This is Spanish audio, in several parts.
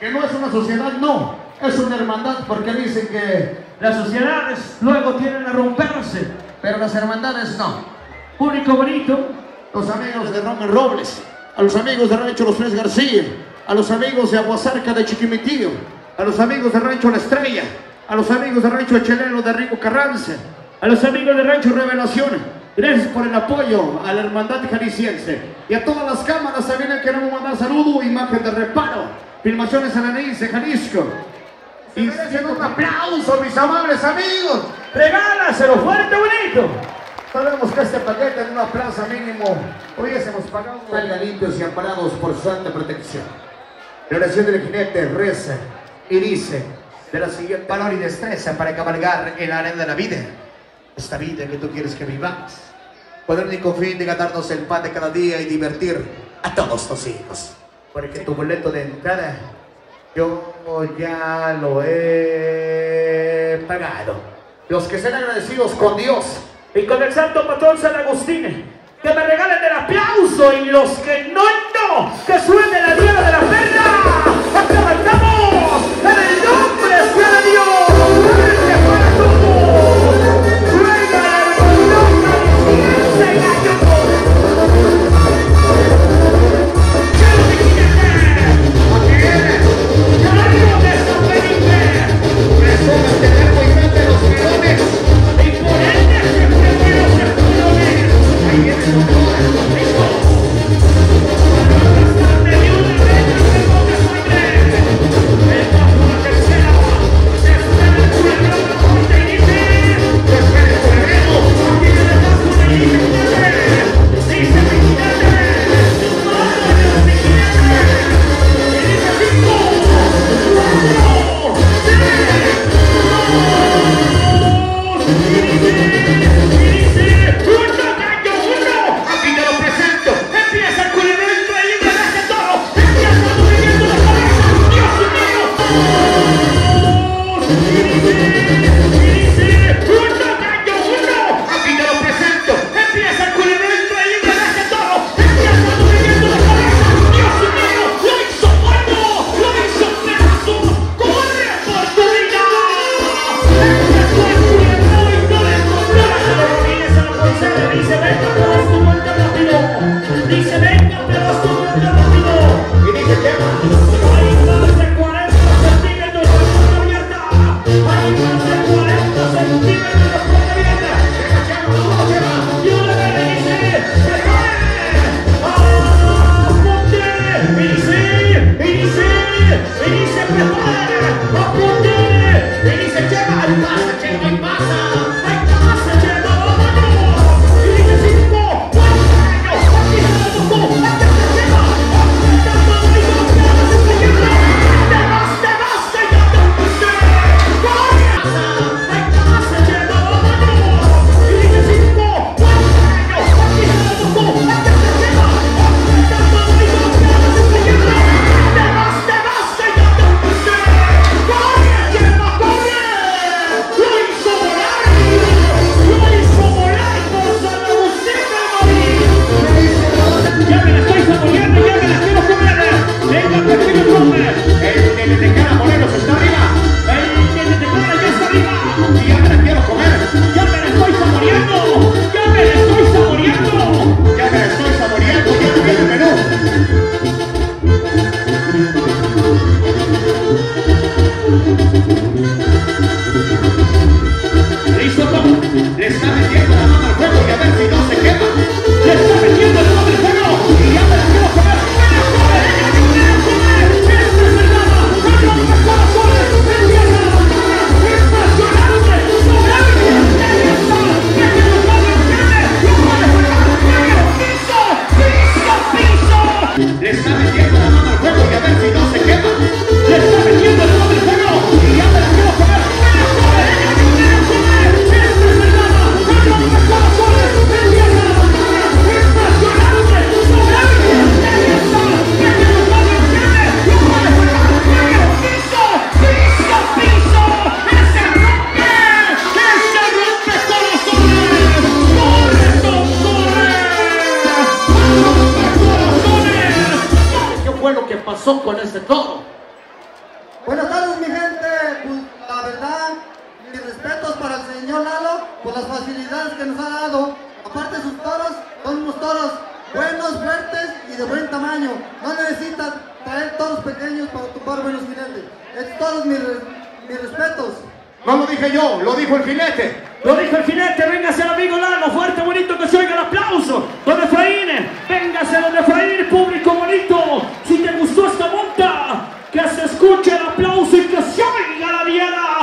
Que no es una sociedad, no, es una hermandad porque dicen que Las sociedades luego tienen a romperse. Pero las hermandades no. Único bonito, Los amigos de Roman Robles, a los amigos de Rancho Los Tres García, a los amigos de Aguasarca de Chiquimitío, a los amigos de Rancho La Estrella, a los amigos de Rancho Cheleno de Rico Carranza, a los amigos de Rancho Revelación. Gracias por el apoyo a la hermandad jalisciense y a todas las cámaras también queremos mandar saludo, imagen de reparo, filmaciones Ananice, Jalisco. Y merecen un aplauso, mis amables amigos. regálaselo fuerte, bonito. Sabemos que este paquete en una plaza mínimo hubiésemos pagado. Salgan limpios y amparados por su santa protección. La oración del jinete reza y dice de la siguiente valor y destreza para cabalgar en la arena de la vida. Esta vida que tú quieres que vivamos. Con el único fin de ganarnos el pan de cada día y divertir a todos tus hijos. Porque tu boleto de entrada yo ya lo he pagado. Los que sean agradecidos con Dios Y con el santo patrón San Agustín, que me regalen el aplauso y los que no, no, que suene la fue lo que pasó con ese toro. Buenas tardes, mi gente. Pues, la verdad, mis respetos para el señor Lalo por las facilidades que nos ha dado. Aparte, sus toros son unos toros buenos, fuertes y de buen tamaño. No necesitas traer toros pequeños para topar buenos jinetes. Estos todos mis, mis respetos. No lo dije yo, lo dijo el jinete. Lo dijo el jinete, véngase el amigo Lalo, fuerte, bonito, que se oiga el aplauso. Don Efraín, véngase don Efraín, público bonito. Si te gustó esta monta, que se escuche el aplauso y que se oiga la diana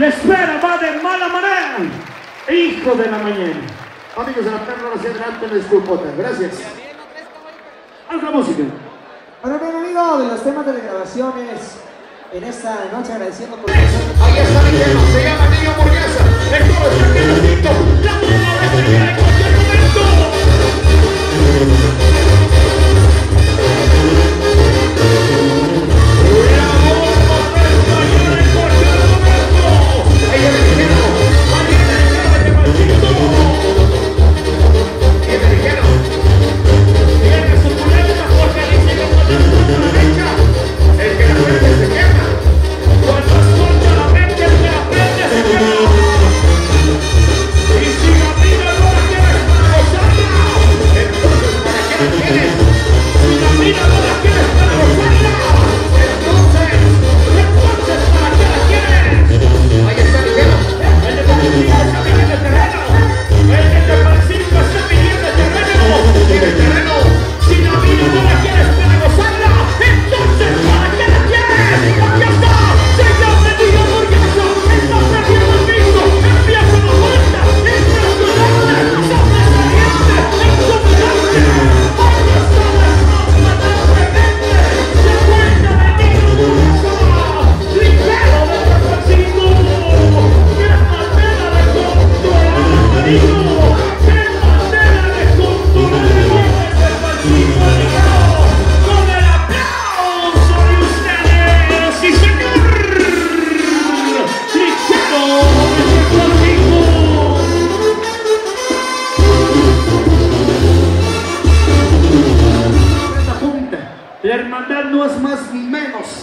La espera va de mala manera. Hijo de la mañana. Amigos de la perla hacia adelante, me disculpo. Gracias. Haz la música. Bueno, bien amigo, de los temas de las grabaciones en esta noche agradeciendo por Ahí está mi tema, se llama Niño Hamburguesa. El toro está quedadito. La bomba va a salir en cualquier momento.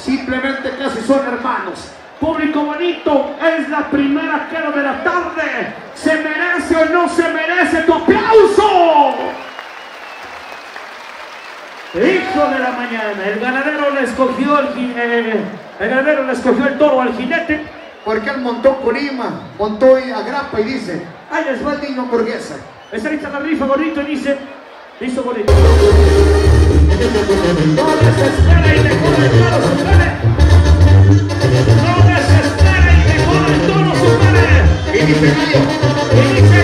Simplemente casi son hermanos. Público bonito, es la primera queda de la tarde. ¿Se merece o no se merece tu aplauso? Hijo de la mañana, el ganadero le escogió eh, el ganadero le escogió el toro al jinete. Porque él montó Colima, montó a Grapa y dice, Ahí les va el Niño Burguesa. Está lista la rifa, gordito, y dice, listo, gordito. No desespera y mejora el toro supere. Y dice Gallo, Y dice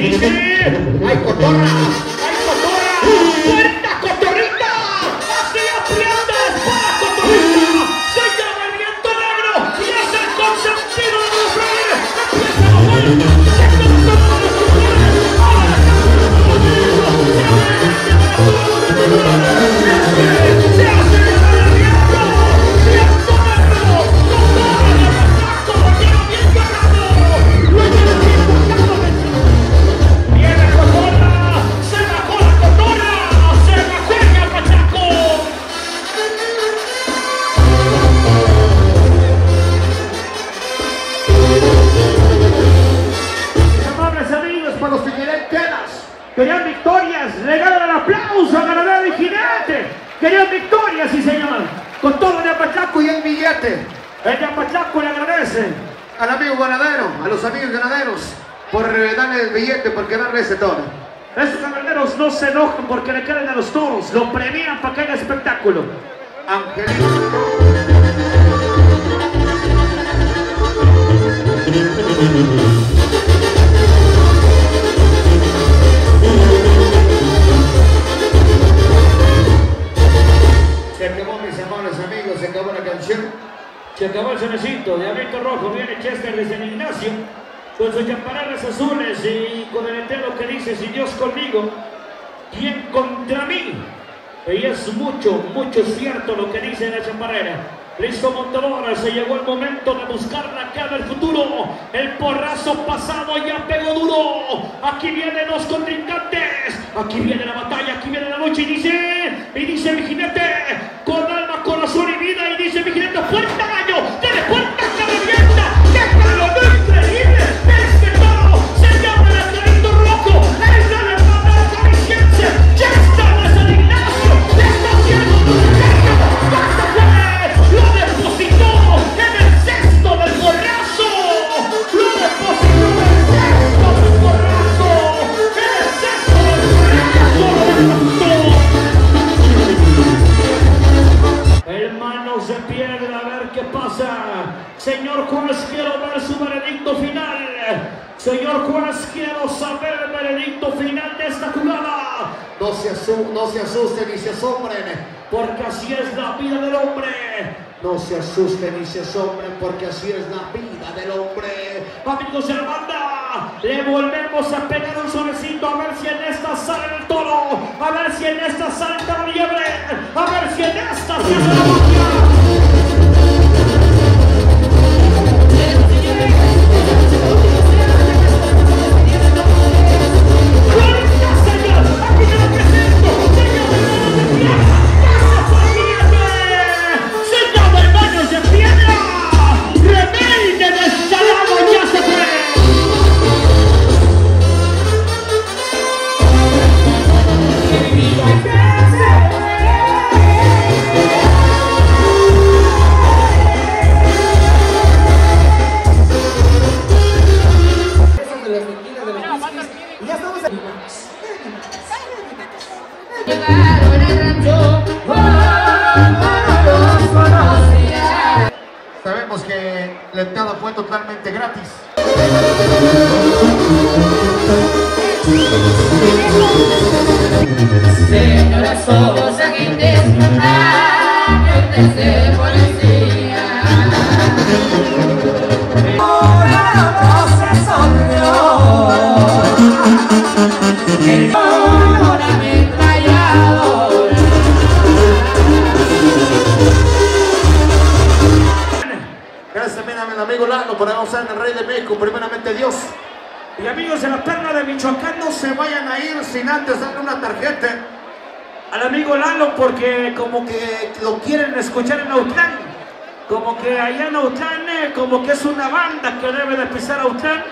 ¡Ay, cotorra! Querían victorias, regalan el aplauso a ganadero y jinete. Querían victorias, sí señor, con todo el de Apachaco y el billete. El de Apachaco le agradece. Al amigo ganadero, a los amigos ganaderos, por darle el billete, por quedarle ese toro. Esos ganaderos no se enojan porque le queden a los toros, lo premian para que haya espectáculo. Angelito. Acabó el sonecito, Diablito Rojo, viene Chester desde San Ignacio, con sus chaparras azules y con el entero que dice, si Dios conmigo, ¿quién contra mí? Y es mucho, mucho cierto lo que dice la chaparrera. Listo Montadora, se llegó el momento de buscar la cara del futuro. El porrazo pasado ya pegó duro. Aquí vienen los contrincantes. Aquí viene la batalla, aquí viene la noche. Y dice, y dice mi jinete, con final de esta jugada. No se, no se asusten ni se asombren. Porque así es la vida del hombre. No se asusten ni se asombren porque así es la vida del hombre. Amigos de la banda, le volvemos a pegar un sonecito a ver si en esta sale el toro, a ver si en esta sale la liebre, a ver si en esta se hace la magia. somos agentes agentes de policía ahora no se sonrió el con la gracias también a mi amigo Lalo por haber usado el Rey de México primeramente Dios. Y amigos de la perla de Michoacán no se vayan a ir sin antes darle una tarjeta al amigo Lalo porque como que lo quieren escuchar en Autlán. Como que allá en Autlán, eh, como que es una banda que debe de pisar Autlán.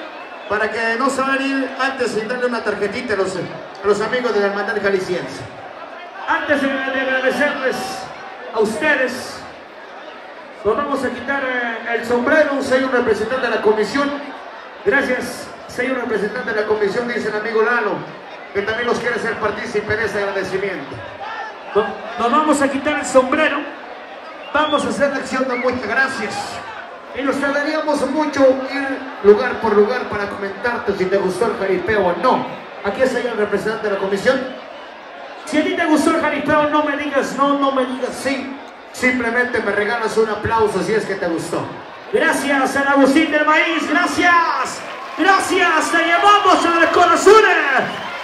Para que no se vayan a ir antes sin darle una tarjetita a los, a los amigos de la hermandad jalisciense. Antes de, de agradecerles a ustedes, nos vamos a quitar eh, el sombrero, soy un representante de la comisión. Gracias, soy un representante de la comisión, dice el amigo Lalo, que también los quiere ser partícipe de ese agradecimiento. No- Nos vamos a quitar el sombrero, vamos a hacer la acción de muchas gracias. Y nos tardaríamos mucho ir lugar por lugar para comentarte si te gustó el jaripeo o no. Aquí está el representante de la comisión. Si a ti te gustó el jaripeo, no me digas no, no me digas sí. Simplemente me regalas un aplauso si es que te gustó. Gracias, San Agustín del Maíz, gracias. Gracias, te llevamos en el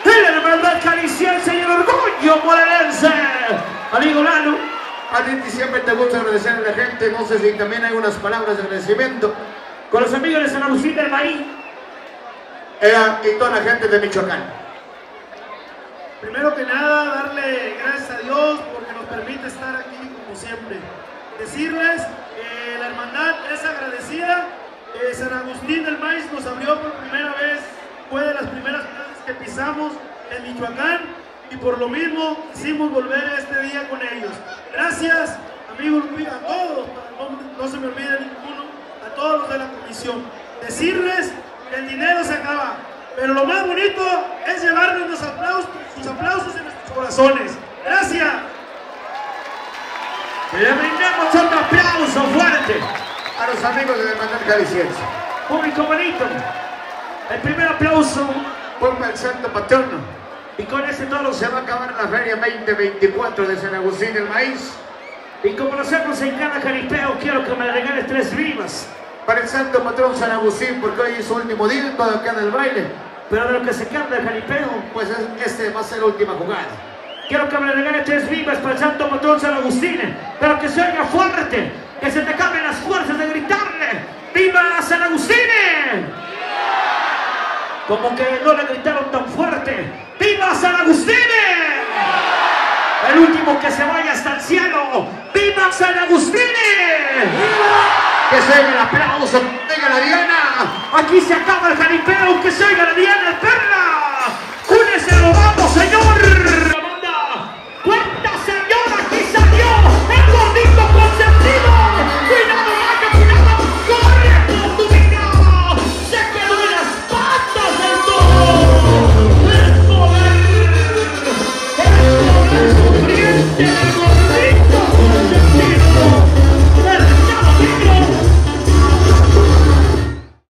corazón. El hermandad jalisciense y el orgullo morelense. Amigo Lalo, a ti siempre te gusta agradecer a la gente. No sé si también hay unas palabras de agradecimiento con los amigos de San Agustín del Maíz eh, y toda la gente de Michoacán. Primero que nada, darle gracias a Dios porque nos permite estar aquí como siempre. Decirles que la hermandad es agradecida. Eh, San Agustín del Maíz nos abrió por primera vez, fue de las primeras que pisamos en Michoacán y por lo mismo quisimos volver a este día con ellos. Gracias, amigos, a todos, no, no se me olvide ninguno, a todos los de la comisión. Decirles que el dinero se acaba, pero lo más bonito es llevarnos los aplausos, sus aplausos en nuestros corazones. Gracias. Le brindamos otro aplauso fuerte. A los amigos de hermandad jalisciense. Público bonito. El primer aplauso. Ponme el santo patrono. Y con ese toro se va a acabar la feria 2024 de San Agustín del Maíz. Y como lo hacemos en cada jaripeo, quiero que me regales tres vivas. Para el santo patrón San Agustín, porque hoy es su último día, todo queda el baile. Pero de lo que se queda del jaripeo, Pues es- este va a ser la última jugada. quiero que me regales tres vivas para el santo patrón San Agustín. Pero que se oiga fuerte, que se te acaben las fuerzas de gritarle. ¡Viva San Agustín! Como que no le gritaron tan fuerte. ¡Viva San Agustín! El último que se vaya hasta el cielo. ¡Viva San Agustín! Que se oiga el aplauso, oiga la Diana. Aquí se acaba el jaripeo,